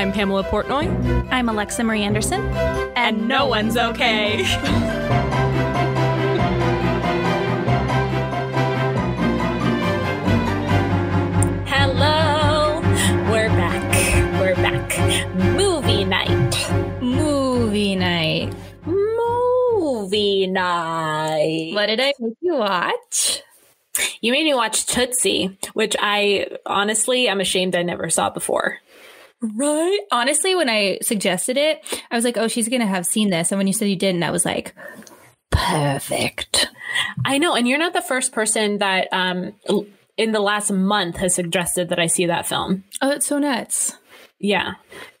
I'm Pamela Portnoy. I'm Alexa Marie Anderson. And no one's okay. Hello. We're back. We're back. Movie night. Movie night. Movie night. What did I make you watch? You made me watch Tootsie, which I honestly I'm ashamed I never saw before. Right? Honestly, when I suggested it, I was like, oh, she's going to have seen this. And when you said you didn't, I was like, perfect. I know. And you're not the first person that um, in the last month has suggested that I see that film. Oh, that's so nuts. Yeah.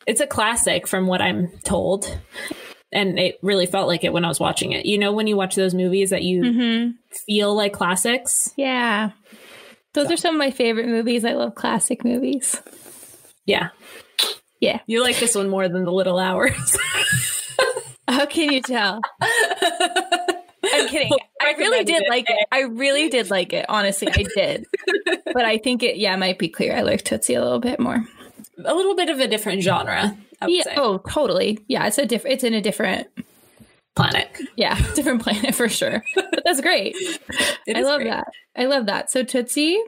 It's a classic from what I'm told. And it really felt like it when I was watching it. You know, when you watch those movies that you Mm-hmm. feel like classics? Yeah. Those So. are some of my favorite movies. I love classic movies. Yeah. Yeah. You like this one more than The Little Hours. How can you tell? I'm kidding. I really did like it. I really did like it. Honestly, I did. But I think it, yeah, might be clear. I like Tootsie a little bit more. a little bit of a different genre, Yeah. say. Oh, totally. Yeah. It's a different, it's in a different, Planet. yeah, different planet for sure. But that's great. I love great. that. I love that. So Tootsie,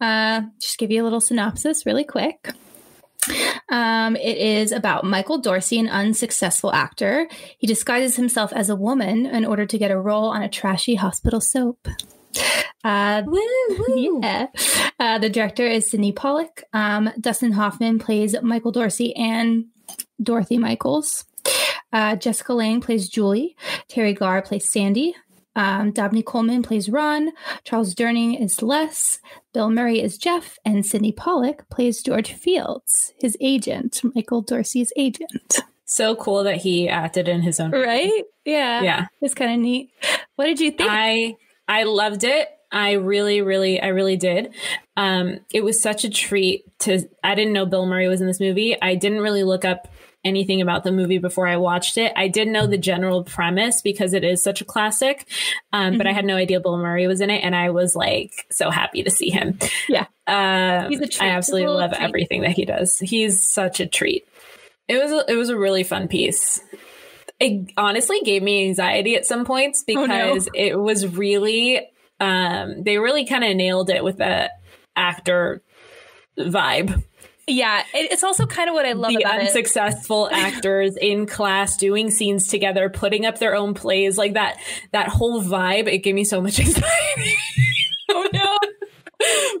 uh, just give you a little synopsis really quick. Um, it is about Michael Dorsey, an unsuccessful actor. He disguises himself as a woman in order to get a role on a trashy hospital soap. Uh, yeah. Uh, the director is Sydney Pollack. Um, Dustin Hoffman plays Michael Dorsey and Dorothy Michaels. Uh, Jessica Lange plays Julie. Teri Garr plays Sandy. Um, Dabney Coleman plays Ron. Charles Durning is Les. Bill Murray is Jeff. And Sydney Pollack plays George Fields, his agent, Michael Dorsey's agent. So cool that he acted in his own. Right? Yeah. Yeah. It's kind of neat. What did you think? I I loved it. I really, really, I really did. Um, it was such a treat to. I didn't know Bill Murray was in this movie. I didn't really look up anything about the movie before I watched it. I did know the general premise because it is such a classic, um, but I had no idea Bill Murray was in it, and I was like so happy to see him. Yeah. um, He's a treat. I absolutely love treat. everything that he does. He's such a treat. It was a, it was a really fun piece. It honestly gave me anxiety at some points Oh, no. because it was really um they really kind of nailed it with the actor vibe. Yeah. It's also kind of what I love the about it. unsuccessful actors in class doing scenes together, putting up their own plays, like that that whole vibe, it gave me so much anxiety. Oh, no.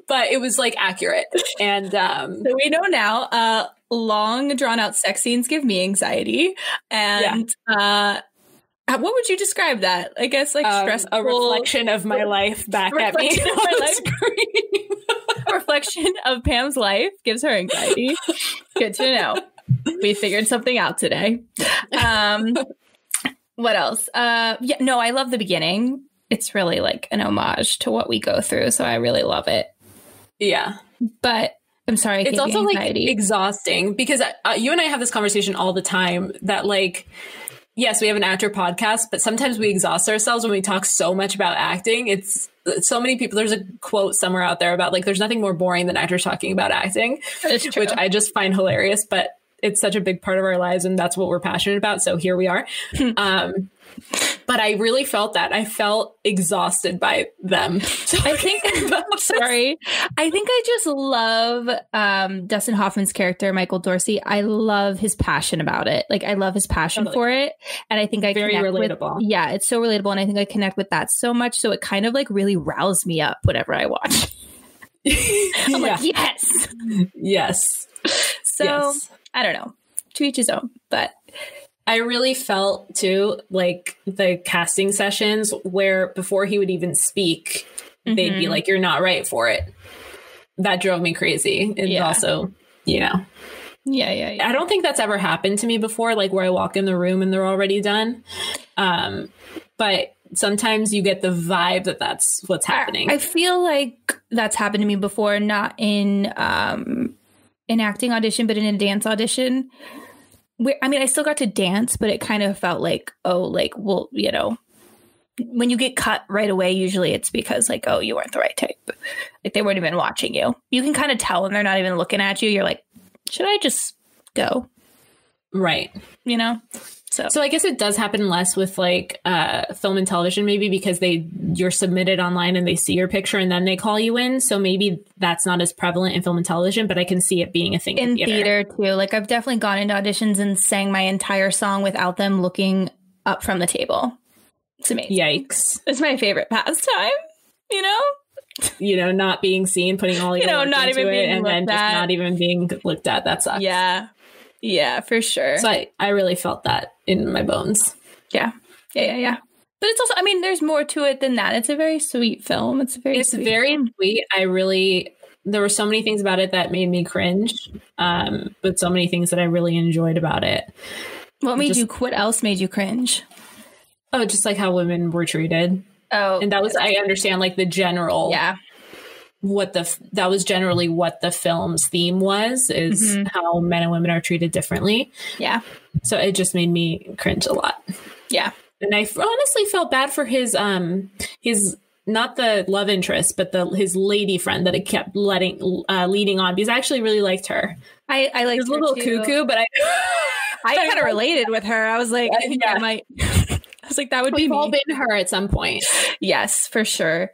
but it was like accurate. And um So we know now, uh, long drawn out sex scenes give me anxiety. And uh, what would you describe that? I guess like um, stressful. a reflection of my life back at me Reflection of my on life. screen. a reflection of Pam's life gives her anxiety. Good to know. We figured something out today. Um, what else? Uh, yeah, no, I love the beginning. It's really like an homage to what we go through, so I really love it. yeah. But I'm sorry, it's also like exhausting because uh, you and I have this conversation all the time that like yes we have an actor podcast but sometimes we exhaust ourselves when we talk so much about acting. It's so many people there's a quote somewhere out there about like there's nothing more boring than actors talking about acting which I just find hilarious but it's such a big part of our lives and that's what we're passionate about so here we are. Um but I really felt that I felt exhausted by them I think sorry. I think I just love um Dustin Hoffman's character, Michael Dorsey. I love his passion about it. Like I love his passion Totally. for it. And I think I Very connect with- relatable. yeah, it's so relatable. And I think I connect with that so much. So it kind of like really roused me up whenever I watch. I'm yeah. like, yes. yes So yes. I don't know. To each his own. But I really felt too like the casting sessions where before he would even speak, they'd be Mhm. like, "You're not right for it." That drove me crazy. And Yeah. also, you know, yeah, yeah, yeah. I don't think that's ever happened to me before. Like where I walk in the room and they're already done. Um, but sometimes you get the vibe that that's what's happening. I feel like that's happened to me before, not in um an acting audition, but in a dance audition. I mean, I still got to dance, but it kind of felt like, oh, like, well, you know, when you get cut right away, usually it's because like, oh, you weren't the right type. Like they weren't even watching you. You can kind of tell when they're not even looking at you. You're like, should I just go. Right. You know. So, So I guess it does happen less with like uh, film and television, maybe because they you're submitted online and they see your picture and then they call you in. So maybe that's not as prevalent in film and television, but I can see it being a thing in, in theater too. Like I've definitely gone into auditions and sang my entire song without them looking up from the table. It's amazing. Yikes! It's my favorite pastime. You know. You know, not being seen, putting all your You know, not into even it, being and then looked just at. not even being looked at. That sucks. Yeah. Yeah, for sure. So I, I really felt that in my bones. yeah. Yeah, yeah, yeah. But it's also I mean, there's more to it than that. It's a very sweet film. It's very It's sweet very film. sweet. I really there were so many things about it that made me cringe, um, but so many things that I really enjoyed about it. What made just- you what else made you cringe? Oh, just like how women were treated. Oh. and that was i understand like the general yeah. What the that was generally what the film's theme was is Mhm. how men and women are treated differently Yeah. so it just made me cringe a lot Yeah. and I honestly felt bad for his um his not the love interest but the his lady friend that it kept letting uh, leading on because i actually really liked her I I it like a little cuckoo but i I kind of related with her. I was like, I think I Yeah. might. I was like, that would be we've all me. been her at some point Yes, for sure.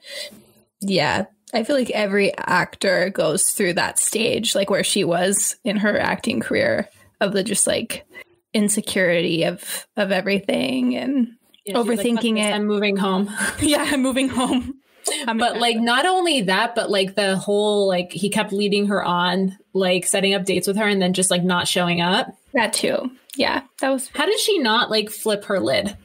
Yeah. I feel like every actor goes through that stage, like where she was in her acting career of the just like insecurity of of everything and Yeah, she's like, Overthinking it. i'm moving home yeah, I'm moving home. I'm but like not only that but like the whole like he kept leading her on like setting up dates with her and then just like not showing up that too. Yeah, that was. how did she not like flip her lid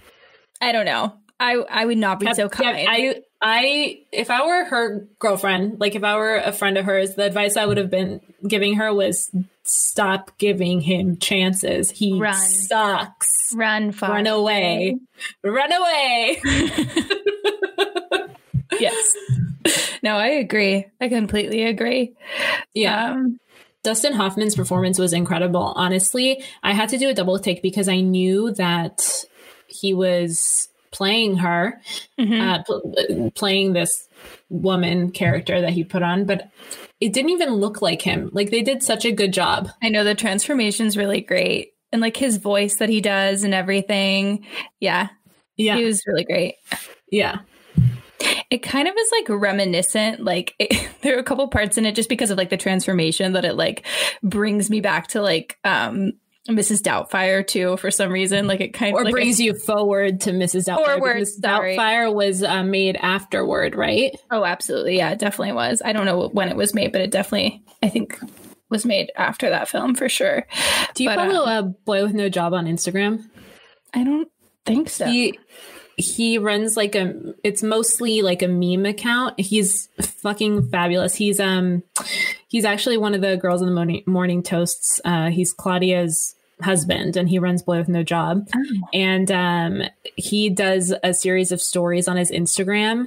I don't know. I I would not be so Yeah, kind. i i if i were her girlfriend like if i were a friend of hers the advice i would have been giving her was stop giving him chances he Run. sucks run far. run away run away Yes. no, I agree. I completely agree. yeah Um, Dustin Hoffman's performance was incredible. Honestly, I had to do a double take because I knew that he was playing her, mhm. uh, pl- playing this woman character that he put on, but it didn't even look like him. Like they did such a good job. I know the transformation's really great. And like his voice that he does and everything. Yeah. Yeah, He was really great. yeah, It kind of is like reminiscent. Like it, there are a couple parts in it just because of like the transformation that it like brings me back to like um Mrs. Doubtfire too for some reason. Like it kind of or like brings you forward to Mrs. Doubtfire. Forward, sorry. Doubtfire was uh, made afterward, right? Oh, absolutely. Yeah, it definitely was. I don't know when it was made, but it definitely I think was made after that film for sure. Do you But, follow a boy with no job on Instagram? I don't think so. he he runs like a it's mostly like a meme account he's fucking fabulous he's um he's actually one of the girls in the morning morning toasts uh he's claudia's husband and he runs boy with no job Oh. and um he does a series of stories on his instagram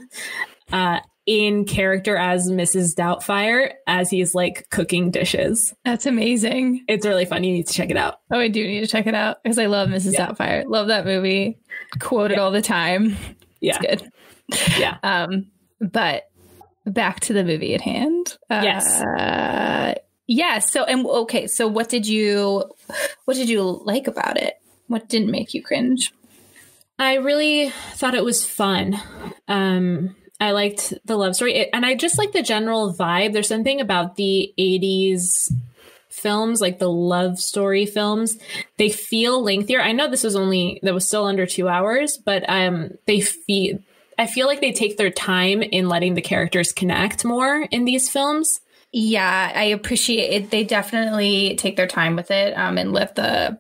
uh in character as mrs doubtfire as he's like cooking dishes That's amazing. it's really fun you need to check it out Oh, I do need to check it out because I love Mrs. Yeah. Doubtfire. Love that movie. Quote it all the time. yeah It's good. yeah Um, but back to the movie at hand. Yes. Uh, yeah. So, and okay. So, what did you, what did you like about it? What didn't make you cringe? I really thought it was fun. Um, I liked the love story, it, and I just like the general vibe. There's something about the '80s films, like the love story films. They feel lengthier. I know this was only that was still under two hours, but um, they feel. I feel like they take their time in letting the characters connect more in these films. Yeah, I appreciate it. They definitely take their time with it um, and let the.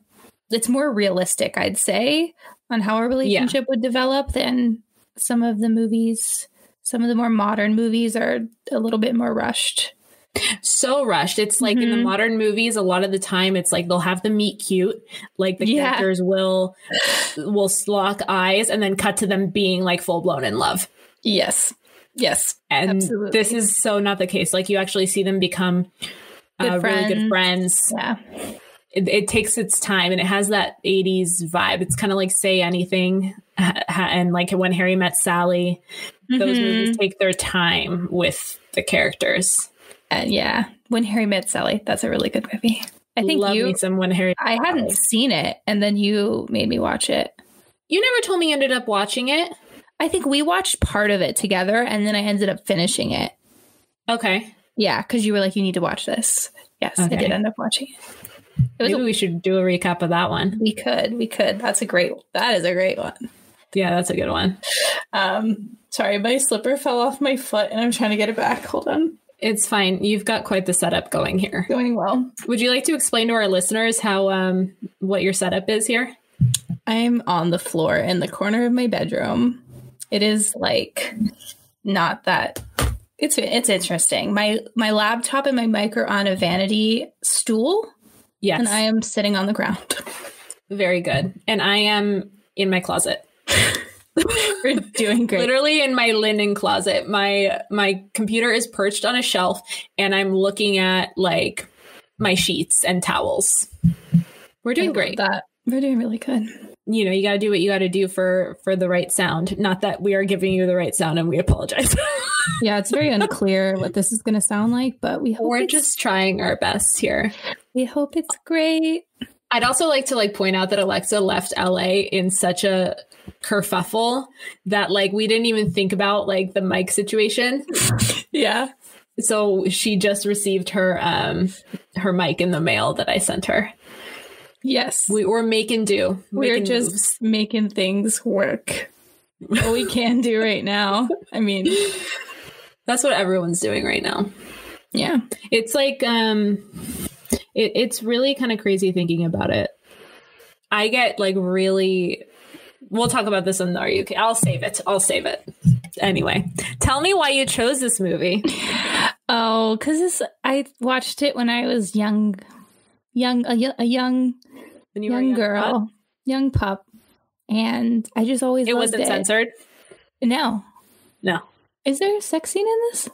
It's more realistic, I'd say, on how a relationship would develop than some of the movies. Some of the more modern movies are a little bit more rushed. so rushed. It's like in the Mhm. modern movies, a lot of the time it's like they'll have the meet cute, like the Yeah. characters will will lock eyes and then cut to them being like full blown in love. Yes, yes, And Absolutely. this is so not the case. Like you actually see them become uh, really good friends. yeah, It, it takes its time and it has that 80s vibe. It's kind of like Say Anything and like when Harry met Sally. Those Mhm. movies take their time with the characters. and yeah. When Harry Met Sally, that's a really good movie. I think Love you. me some when Harry. I hadn't seen it, and then you made me watch it. You never told me you ended up watching it. I think we watched part of it together, and then I ended up finishing it. Okay. Yeah, because you were like, you need to watch this. Yes, I did end up watching it. It Maybe we should do a recap of that one. we could, we could. That's a great. That is a great one. Yeah, that's a good one. Um, sorry, my slipper fell off my foot, and I'm trying to get it back. Hold on, It's fine. You've got quite the setup going here. going well. Would you like to explain to our listeners how um what your setup is here? I'm on the floor in the corner of my bedroom. It is like not that. It's it's interesting. My my laptop and my mic are on a vanity stool, Yes. and I am sitting on the ground. Very good. And I am in my closet. We're doing great. Literally in my linen closet. My my computer is perched on a shelf and I'm looking at like my sheets and towels. We're doing love great. That we're doing really good. You know, you got to do what you got to do for for the right sound. Not that we are giving you the right sound and we apologize. Yeah, it's very unclear what this is going to sound like, but we hope We're just trying our best here. we hope it's great. I'd also like to like point out that Alexa left LA in such a kerfuffle that like we didn't even think about like the mic situation. Yeah. So she just received her um her mic in the mail that I sent her. Yes. We, are making do. We're making just moves. making things work. What we can do right now. I mean, that's what everyone's doing right now. yeah. It's like um it, it's really kind of crazy thinking about it. I get like really we'll talk about this in the Okay? I'll save it. I'll save it. Anyway, tell me why you chose this movie. Oh, because this I watched it when I was young, young, a, a young, When you young young girl, pup? young pup, and I just always It wasn't it. censored. No, No. is there a sex scene in this?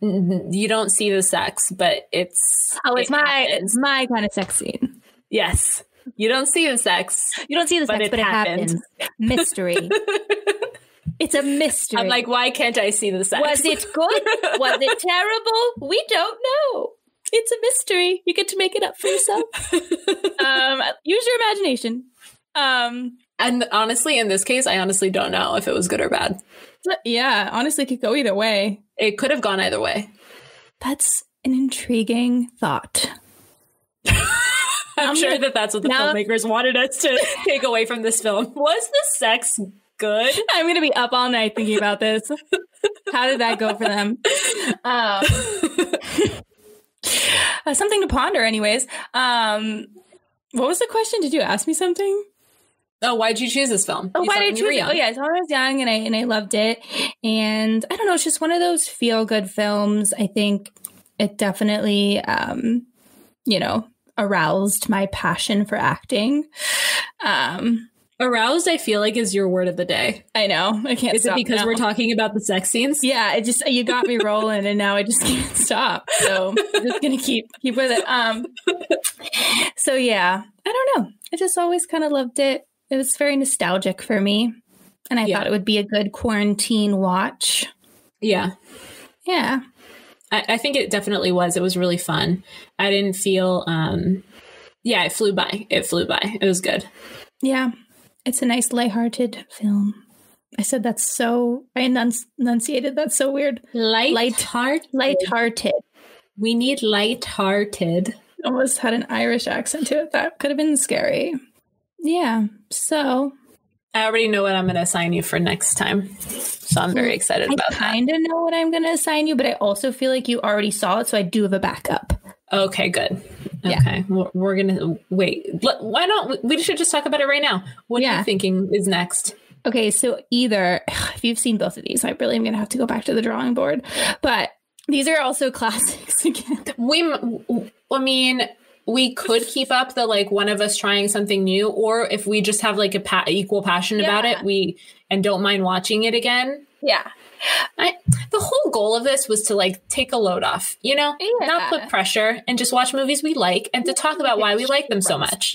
You don't see the sex, but it's Oh, it's it my happens. it's my kind of sex scene. yes. You don't see the sex. You don't see the But sex, it but it happens. Mystery. it's a mystery. I'm like, why can't I see the sex? was it good? Was it terrible? We don't know. It's a mystery. You get to make it up for yourself. um, use your imagination. Um, and honestly, in this case, I honestly don't know if it was good or bad. yeah, honestly, it could go either way. It could have gone either way. That's an intriguing thought. I'm I'm sure gonna- that that's what the now- filmmakers wanted us to take away from this film. Was the sex good? I'm gonna be up all night thinking about this. How did that go for them? Um, uh, something to ponder, anyways. Um, what was the question? Did you ask me something? Oh, why'd you choose this film? Oh, You why did I you choose it? Oh, yeah, I saw it when I was young, and I and I loved it. And I don't know, it's just one of those feel good films. I think it definitely, um, you know, aroused my passion for acting. Um, Aroused, I feel like, is your word of the day. I know I can't. Is it because now. we're talking about the sex scenes? Yeah, it just you got me rolling, and now I just can't stop. So I'm just gonna keep keep with it. Um, so yeah, I don't know. I just always kind of loved it. It was very nostalgic for me, and I Yeah. thought it would be a good quarantine watch. Yeah. Yeah, I, I think it definitely was. It was really fun. I didn't feel um yeah, it flew by. It flew by. It was good. yeah. It's a nice lighthearted film. I said that's so. I enunci- enunciated that's so weird. Light, Light- heart. Lighthearted. We need light-hearted. Almost had an Irish accent to it. That could have been scary. Yeah. So I already know what I'm going to assign you for next time. So I'm very excited I about that. I kind of know what I'm going to assign you, but I also feel like you already saw it, so I do have a backup. Okay, good. Yeah. Okay, we're, we're gonna wait. Let- Why not? We should just talk about it right now. What are you thinking is next? Okay, so either if you've seen both of these, I really am going to have to go back to the drawing board. But these are also classics again. We, I mean, we could keep up the like one of us trying something new, or if we just have like a pa- equal passion about it, we and don't mind watching it again. Yeah. I, the whole goal of this was to like take a load off, you know, Yeah. not put pressure and just watch movies we like and to talk about why we like them so much.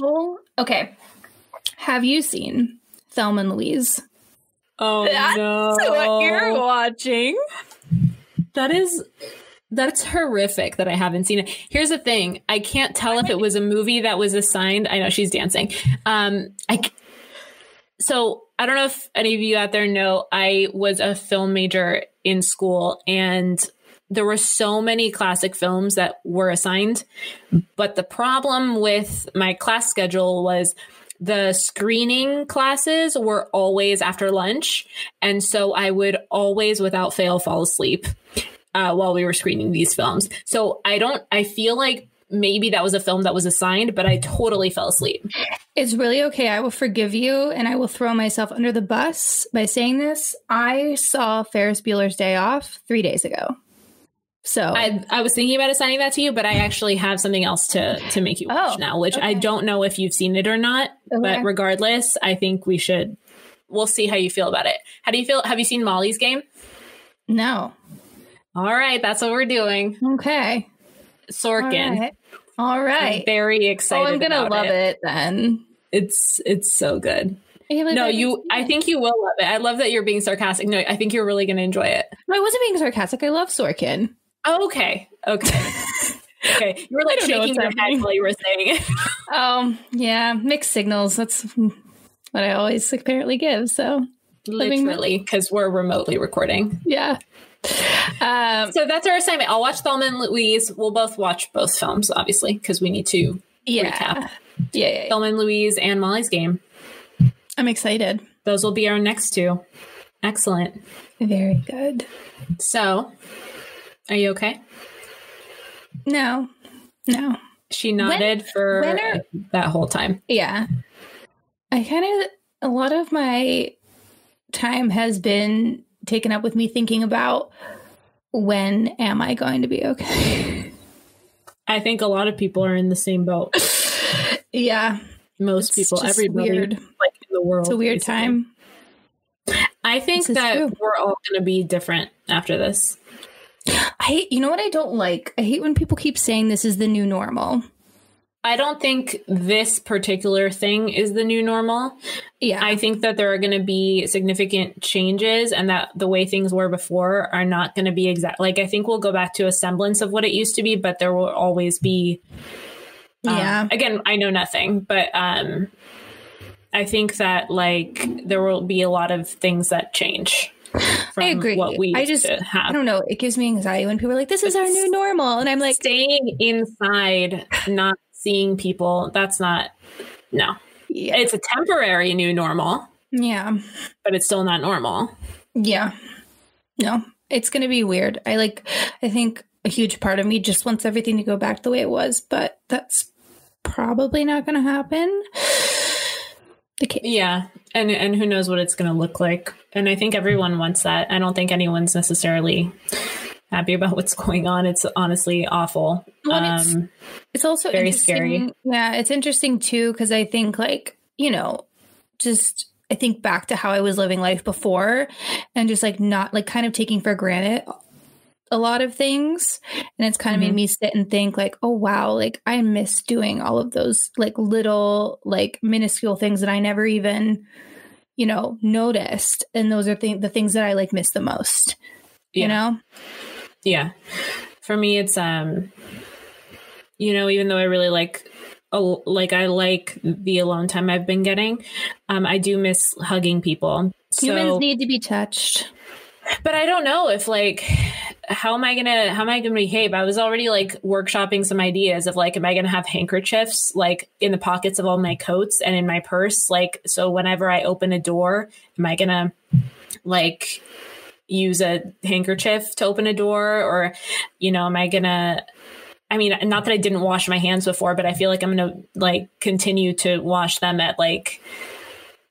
Okay. Have you seen Thelma and Louise? Oh That's no! what you're watching. That is That's horrific that I haven't seen it. Here's the thing: I can't tell if it was a movie that was assigned. I know she's dancing. Um, I so I don't know if any of you out there know. I was a film major in school, and there were so many classic films that were assigned. But the problem with my class schedule was the screening classes were always after lunch. And so I would always, without fail, fall asleep uh, while we were screening these films. So I don't, I feel like maybe that was a film that was assigned, but I totally fell asleep. It's really okay. I will forgive you and I will throw myself under the bus by saying this. I saw Ferris Bueller's Day Off three days ago. So I, I was thinking about assigning that to you, but I actually have something else to to make you watch Oh, now, which I don't know if you've seen it or not. Okay. But regardless, I think we should. We'll see how you feel about it. How do you feel? Have you seen Molly's Game? no. All right, that's what we're doing. Okay. Sorkin. All right. All right. very Oh. I'm gonna love it. then. It's it's so good. No, you. I think you will love it. I love that you're being sarcastic. No, I think you're really going to enjoy it. No, I wasn't being sarcastic. I love Sorkin. Okay. Okay. okay. You were like shaking your head happening. while you were saying it. Um, yeah, mixed signals. That's what I always apparently give. So Literally, because we're remotely recording. yeah. Um, So that's our assignment. I'll watch Thelma and Louise. We'll both watch both films, obviously, because we need to yeah. recap yeah, yeah, yeah. Thelma and Louise and Molly's Game. I'm excited. Those will be our next two. Excellent. Very good. So, are you okay? No, no. She nodded for when are- that whole time. Yeah. I kind of, a lot of my time has been taken up with me thinking about when am I going to be okay? I think a lot of people are in the same boat. yeah. Most people, everybody, weird. like in the world. It's a weird basically. time. I think that true. we're all going to be different after this. I hate, you know what I don't like? I hate when people keep saying this is the new normal. I don't think this particular thing is the new normal. Yeah. I think that there are going to be significant changes and that the way things were before are not going to be exact. Like, I think we'll go back to a semblance of what it used to be, but there will always be. um, yeah. Again, I know nothing, but um, I think that like there will be a lot of things that change. From I agree. What we I just, have. I don't know. It gives me anxiety when people are like, this is our new normal. And I'm like, staying inside, not seeing people. That's not. No, yeah. it's a temporary new normal, Yeah. but it's still not normal. Yeah. No, it's going to be weird. I like, I think a huge part of me just wants everything to go back the way it was, but that's probably not going to happen. Yeah, and and who knows what it's going to look like. And I think everyone wants that. I don't think anyone's necessarily happy about what's going on. It's honestly awful. Well, it's- um, It's also Very scary. Yeah, it's interesting too because I think like you know, just I think back to how I was living life before, and just like not like kind of taking for granted a lot of things, and it's kind of Mhm. made me sit and think like, oh wow, like I miss doing all of those like little like minuscule things that I never even you know noticed, and those are th- the things that I like miss the most. Yeah. You know, yeah, for me, it's um, you know, even though I really like. Oh, like I like the alone time I've been getting. Um, I do miss hugging people. humans So, need to be touched. but I don't know if like how am I gonna how am I gonna behave? I was already like workshopping some ideas of like am I gonna have handkerchiefs like in the pockets of all my coats and in my purse? Like so whenever I open a door, am I gonna like use a handkerchief to open a door or you know, am I gonna I mean, not that I didn't wash my hands before, but I feel like I'm gonna like continue to wash them at like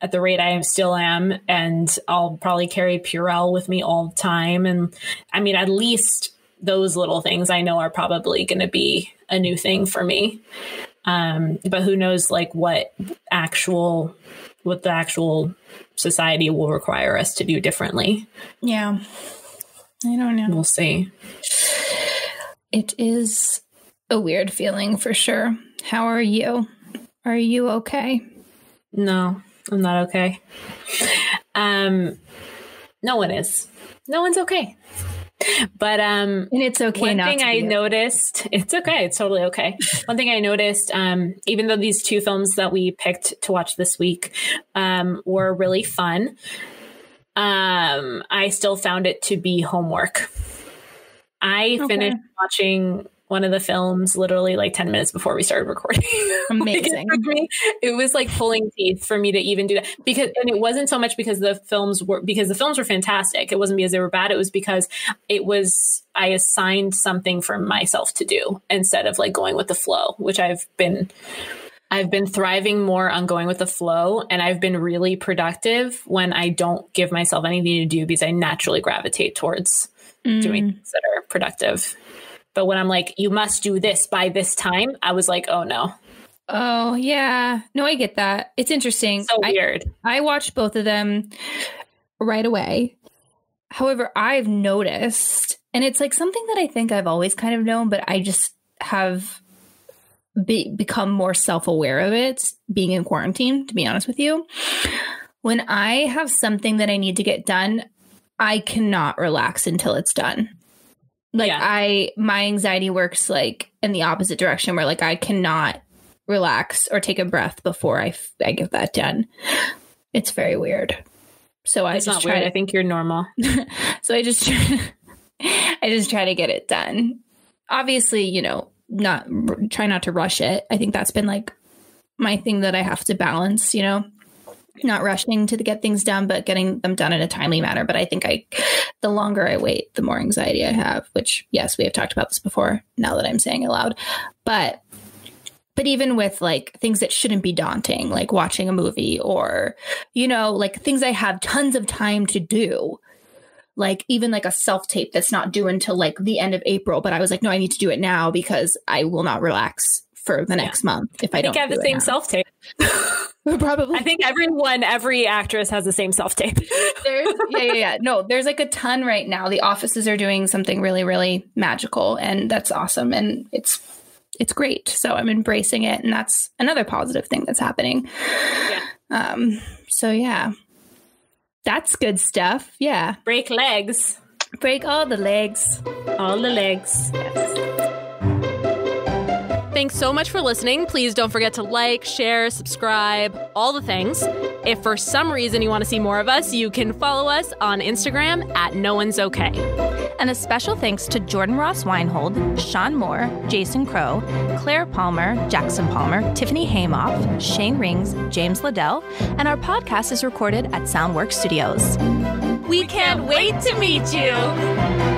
at the rate I still am, and I'll probably carry Purell with me all the time. And I mean, at least those little things I know are probably to be a new thing for me. Um, but who knows, like what actual, what the actual society will require us to do differently. Yeah, I don't know. We'll see. It is a weird feeling for sure. How are you? Are you okay? No, I'm not okay. Um, no one is. No one's okay. But um, and it's okay. one thing I noticed, it's okay, it's totally okay. one thing I noticed, um, even though these two films that we picked to watch this week um, were really fun, um, I still found it to be homework. I Okay. finished watching one of the films literally like 10 minutes before we started recording. Amazing. it, me- it was like pulling teeth for me to even do that because, and it wasn't so much because the films were, because the films were fantastic. It wasn't because they were bad. It was because it was, I assigned something for myself to do instead of like going with the flow, which I've been, I've been thriving more on going with the flow and I've been really productive when I don't give myself anything to do because I naturally gravitate towards Mm. doing things that are productive. But when I'm like, you must do this by this time, I was like, oh no. Oh yeah, no, I get that. It's interesting. So I, weird. I watched both of them right away. However, I've noticed, and it's like something that I think I've always kind of known, but I just have be- become more self aware of it being in quarantine, to be honest with you. When I have something that I need to get done, I cannot relax until it's done. Like Yeah. I my anxiety works like in the opposite direction where like I cannot relax or take a breath before I, f- I get that done. It's very weird. So I It's just try to I think you're normal. so I just I just try to get it done. Obviously, you know, not try not to rush it. I think that's been like my thing that I have to balance, you know. Not rushing to get things done, but getting them done in a timely manner. But I think I, the longer I wait, the more anxiety I have. Which, yes, we have talked about this before. Now that I'm saying it loud, but but even with like things that shouldn't be daunting, like watching a movie or, you know, like things I have tons of time to do, like even like a self tape that's not due until like the end of April. But I was like, no, I need to do it now because I will not relax for the next month if I, I think don't. I have the do it same now. self tape. Probably. I think everyone, every actress has the same self tape. there's yeah yeah yeah no there's like a ton right now the offices are doing something really really magical and that's awesome and it's it's great so i'm embracing it and that's another positive thing that's happening Yeah. um so yeah that's good stuff yeah Break legs, break all the legs all the legs. Thanks so much for listening. Please don't forget to like, share, subscribe, all the things. If for some reason you want to see more of us, you can follow us on Instagram at No One's Okay. And a special thanks to Jordan Ross Weinhold, Sean Moore, Jason Crow, Claire Palmer, Jackson Palmer, Tiffany Haymoff, Shane Rings, James Liddell, and our podcast is recorded at Soundwork Studios. We can't wait to meet you.